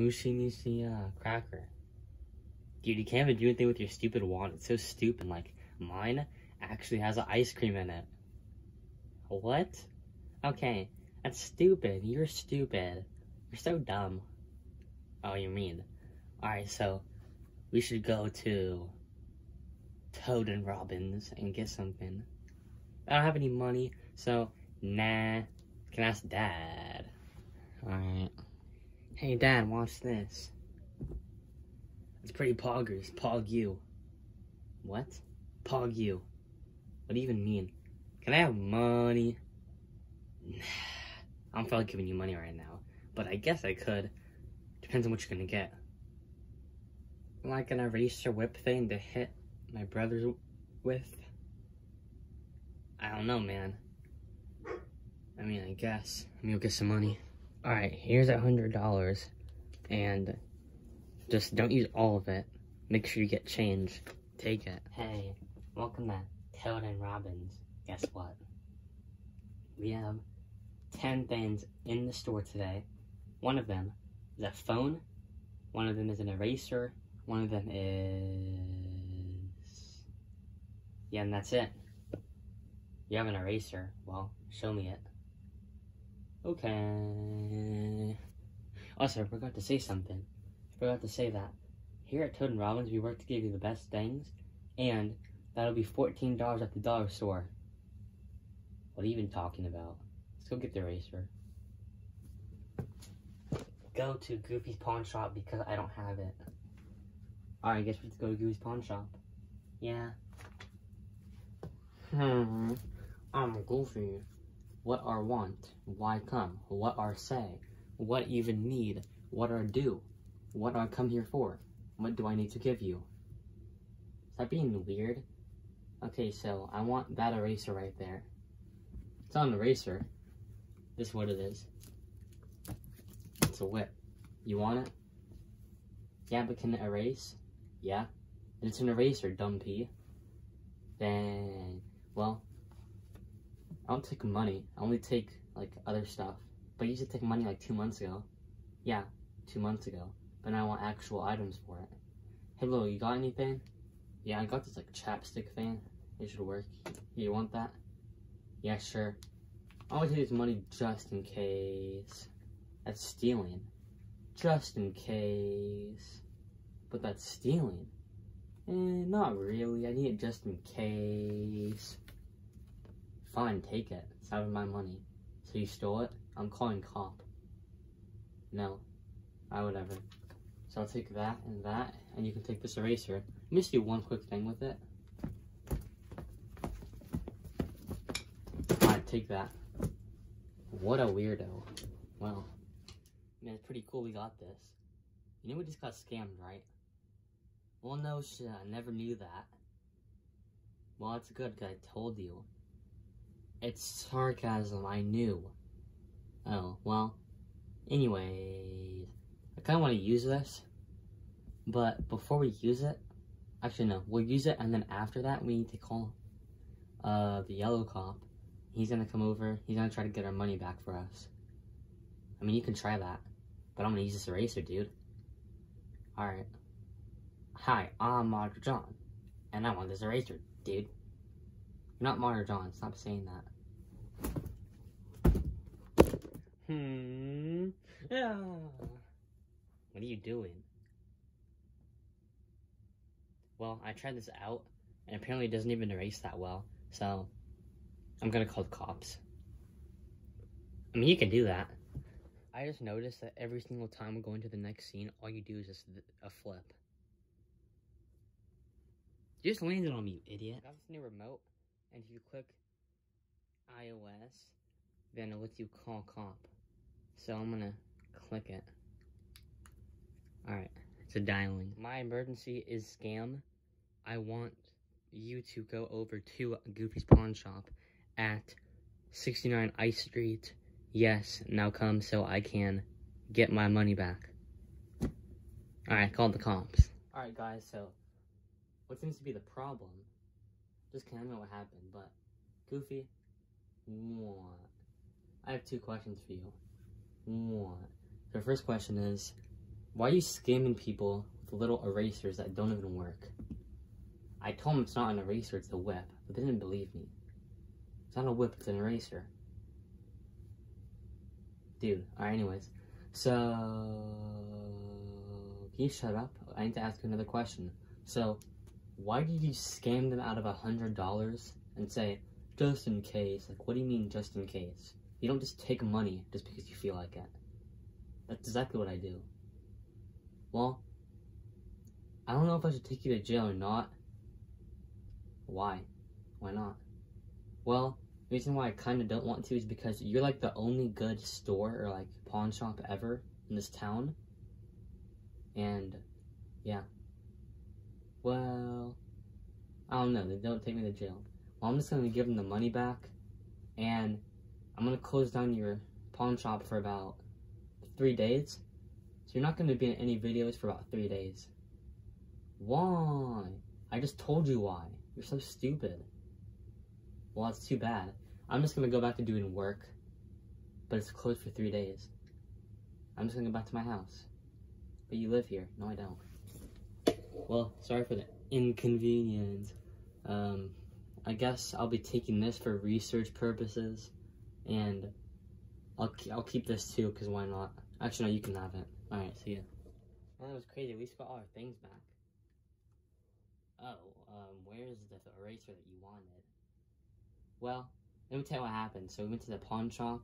Mushi Nishi uh, cracker. Dude, you can't even do anything with your stupid wand. It's so stupid. Like, mine actually has ice cream in it. What? Okay, that's stupid. You're stupid. You're so dumb. Oh, you mean? Alright, so we should go to Toad and Robin's and get something. I don't have any money, so nah. Can ask Dad. Alright. Hey, Dad, watch this. It's pretty poggers. Pog you. What? Pog you. What do you even mean? Can I have money? Nah. I'm probably giving you money right now, but I guess I could. Depends on what you're gonna get. Like an eraser whip thing to hit my brothers with? I don't know, man. I mean, I guess. Let me go get some money. Alright, here's a hundred dollars. And just don't use all of it. Make sure you get change. Take it. Hey, welcome to Toad and Robin's. Guess what? We have 10 things in the store today. One of them is a phone. One of them is an eraser. One of them is... Yeah, and that's it. You have an eraser. Well, show me it. Okay. Also, I forgot to say something. I forgot to say that. Here at Toad and Robin's, we work to give you the best things, and that'll be $14 at the dollar store. What are you even talking about? Let's go get the eraser. Go to Goofy's pawn shop because I don't have it. Alright, guess we have to go to Goofy's pawn shop. Yeah. Hmm. I'm Goofy. What are want? Why come? What are say? What even need? What are do? What are come here for? What do I need to give you? Is that being weird? Okay, so I want that eraser right there. It's not an eraser. This is what it is. It's a whip. You want it? Yeah, but can it erase? Yeah. It's an eraser, dumb. Then, well, I don't take money. I only take, like, other stuff. But I used to take money, like, two months ago. Yeah, two months ago. But now I want actual items for it. Hey, Lil, you got anything? Yeah, I got this, like, chapstick thing. It should work. You want that? Yeah, sure. I always use money just in case. That's stealing. Just in case. But that's stealing. Eh, not really. I need it just in case. Fine, take it. It's out of my money. So you stole it? I'm calling cop. No. I whatever. So I'll take that and that, and you can take this eraser. Let me just do one quick thing with it. Alright, take that. What a weirdo. Well, man, it's pretty cool we got this. You know we just got scammed, right? Well, no shit, I never knew that. Well, it's good, because I told you. It's sarcasm, I knew. Oh, well, anyways, I kind of want to use this, but before we use it, actually no, we'll use it, and then after that, we need to call uh, the yellow cop. He's gonna come over, he's gonna try to get our money back for us. I mean, you can try that, but I'm gonna use this eraser, dude. Alright. Hi, I'm Martyr John, and I want this eraser, dude. You're not Martyr John, stop saying that. Hmm. Yeah. What are you doing? Well, I tried this out, and apparently it doesn't even erase that well, so I'm gonna call the cops. I mean, you can do that. I just noticed that every single time we go into the next scene, all you do is just a flip. You just landed on me, you idiot. Got this new remote, and if you click iOS, then it lets you call cop. So I'm gonna click it. Alright, it's a dialing. My emergency is scam. I want you to go over to Goofy's Pawn Shop at 69 Ice Street. Yes, now come so I can get my money back. Alright, call the cops. Alright guys, so what seems to be the problem, just can't know what happened, but Goofy, what? I have two questions for you. What? The first question is, Why are you scamming people with little erasers that don't even work? I told them it's not an eraser, it's a whip, but they didn't believe me. It's not a whip, it's an eraser. Dude, alright, anyways. So, can you shut up? I need to ask you another question. So, why did you scam them out of a hundred dollars and say, just in case? Like, what do you mean, just in case? You don't just take money just because you feel like it. That's exactly what I do. Well, I don't know if I should take you to jail or not. Why? Why not? Well, the reason why I kind of don't want to is because you're like the only good store or like pawn shop ever in this town. And yeah. Well, I don't know. They don't take me to jail. Well, I'm just going to give them the money back. And I'm going to close down your pawn shop for about three days. So you're not going to be in any videos for about three days. Why? I just told you why. You're so stupid. Well, that's too bad. I'm just going to go back to doing work. But it's closed for three days. I'm just going to go back to my house. But you live here. No, I don't. Well, sorry for the inconvenience. Um, I guess I'll be taking this for research purposes, and I'll I'll keep this too, cause why not? Actually, no, you can have it. All right, see ya. That was crazy. We got all our things back. Oh, um, where's the eraser that you wanted? Well, let me tell you what happened. So we went to the pawn shop.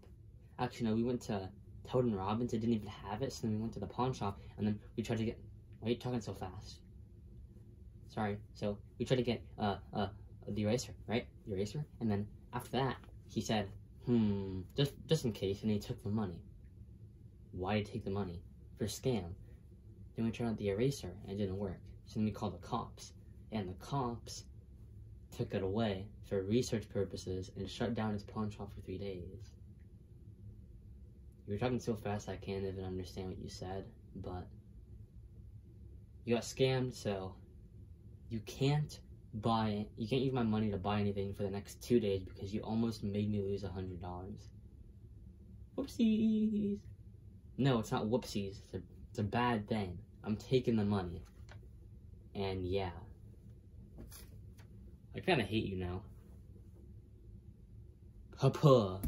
Actually, no, we went to Toad and Robin's. It didn't even have it, so then we went to the pawn shop, and then we tried to get. Why are you talking so fast? Sorry. So we tried to get uh uh the eraser, right? The eraser, and then after that, he said, "Hmm, just just in case," and he took the money. Why did he take the money? For scam. Then we tried out the eraser, and it didn't work. So then we called the cops, and the cops took it away for research purposes and shut down his pawn shop for three days. You were talking so fast I can't even understand what you said, but you got scammed, so you can't buy, it you can't use my money to buy anything for the next two days because you almost made me lose a hundred dollars. Whoopsies. No, it's not whoopsies. It's a, it's a bad thing. I'm taking the money. And yeah. I kind of hate you now. Papa.